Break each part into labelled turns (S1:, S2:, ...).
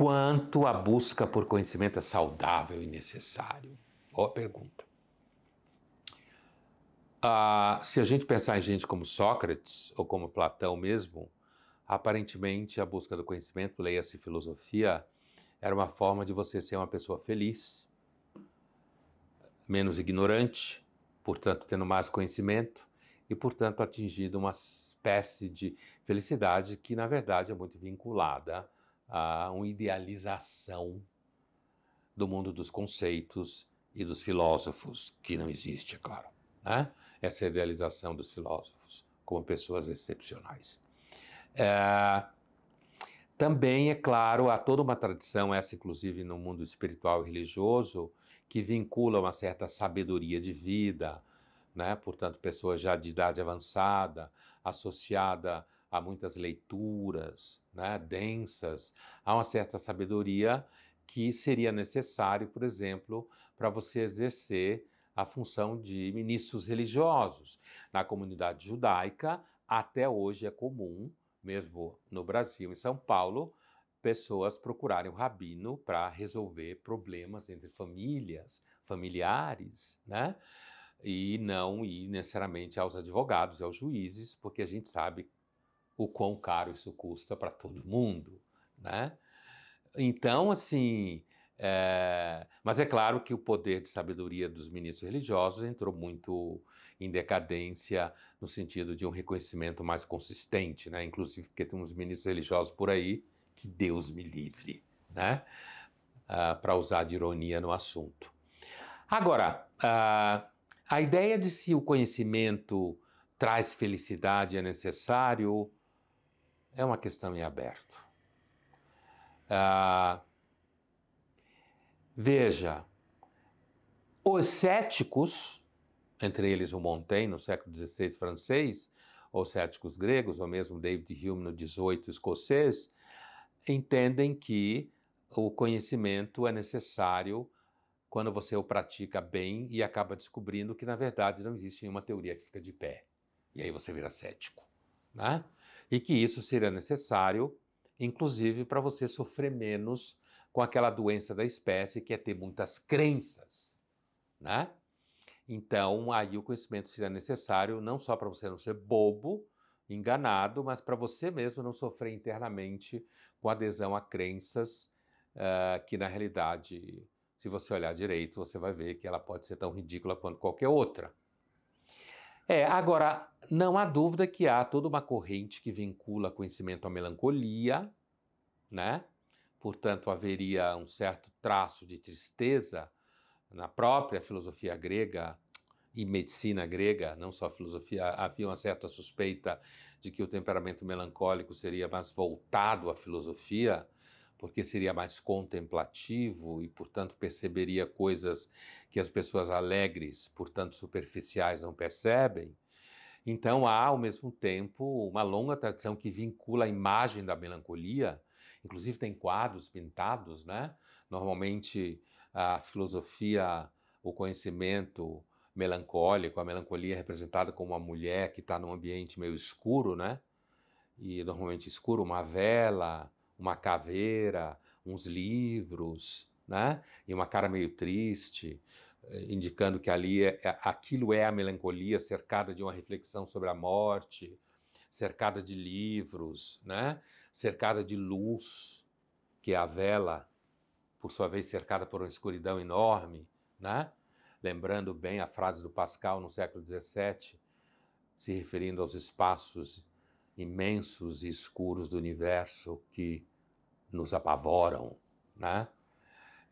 S1: quanto a busca por conhecimento é saudável e necessário? Boa pergunta. Ah, se a gente pensar em gente como Sócrates ou como Platão mesmo, aparentemente a busca do conhecimento, leia-se filosofia, era uma forma de você ser uma pessoa feliz, menos ignorante, portanto tendo mais conhecimento e portanto atingindo uma espécie de felicidade que na verdade é muito vinculada a uma idealização do mundo dos conceitos e dos filósofos, que não existe, é claro. Né? Essa idealização dos filósofos como pessoas excepcionais. É, também, é claro, há toda uma tradição, essa inclusive no mundo espiritual e religioso, que vincula uma certa sabedoria de vida, né? portanto, pessoas já de idade avançada, associada há muitas leituras né, densas, há uma certa sabedoria que seria necessário, por exemplo, para você exercer a função de ministros religiosos. Na comunidade judaica, até hoje é comum, mesmo no Brasil, em São Paulo, pessoas procurarem o rabino para resolver problemas entre famílias, familiares, né? E não ir necessariamente aos advogados, aos juízes, porque a gente sabe o quão caro isso custa para todo mundo, né? Então, assim, é... mas é claro que o poder de sabedoria dos ministros religiosos entrou muito em decadência no sentido de um reconhecimento mais consistente, né? Inclusive porque tem uns ministros religiosos por aí que Deus me livre, né? Uh, para usar de ironia no assunto. Agora, uh, a ideia de se o conhecimento traz felicidade é necessário é uma questão em aberto. Ah, veja, os céticos, entre eles o Montaigne no século XVI francês, ou céticos gregos, ou mesmo David Hume no XVIII escocês, entendem que o conhecimento é necessário quando você o pratica bem e acaba descobrindo que, na verdade, não existe nenhuma teoria que fica de pé. E aí você vira cético. Né? E que isso seria necessário, inclusive, para você sofrer menos com aquela doença da espécie que é ter muitas crenças, né? Então, aí o conhecimento seria necessário não só para você não ser bobo, enganado, mas para você mesmo não sofrer internamente com adesão a crenças uh, que, na realidade, se você olhar direito, você vai ver que ela pode ser tão ridícula quanto qualquer outra. É, agora, não há dúvida que há toda uma corrente que vincula conhecimento à melancolia, né? Portanto, haveria um certo traço de tristeza na própria filosofia grega e medicina grega, não só filosofia, havia uma certa suspeita de que o temperamento melancólico seria mais voltado à filosofia, porque seria mais contemplativo e, portanto, perceberia coisas que as pessoas alegres, portanto superficiais, não percebem. Então há, ao mesmo tempo, uma longa tradição que vincula a imagem da melancolia, inclusive tem quadros pintados, né? Normalmente a filosofia, o conhecimento melancólico, a melancolia é representada como uma mulher que está num ambiente meio escuro, né? E normalmente escuro, uma vela, uma caveira, uns livros, né? E uma cara meio triste, eh, indicando que ali é, é, aquilo é a melancolia cercada de uma reflexão sobre a morte, cercada de livros, né? Cercada de luz, que é a vela, por sua vez cercada por uma escuridão enorme, né? Lembrando bem a frase do Pascal no século XVII, se referindo aos espaços imensos e escuros do universo que nos apavoram, né?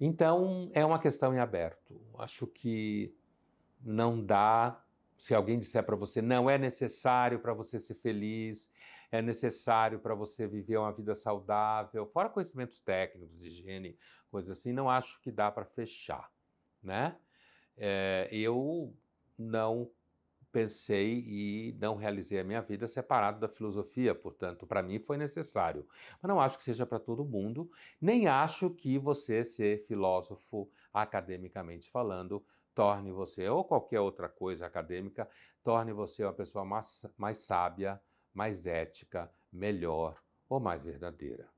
S1: Então, é uma questão em aberto. Acho que não dá. Se alguém disser para você, não é necessário para você ser feliz, é necessário para você viver uma vida saudável, fora conhecimentos técnicos de higiene, coisas assim, não acho que dá para fechar, né? É, eu não pensei e não realizei a minha vida separado da filosofia, portanto, para mim foi necessário. Mas não acho que seja para todo mundo, nem acho que você ser filósofo academicamente falando torne você, ou qualquer outra coisa acadêmica, torne você uma pessoa mais, mais sábia, mais ética, melhor ou mais verdadeira.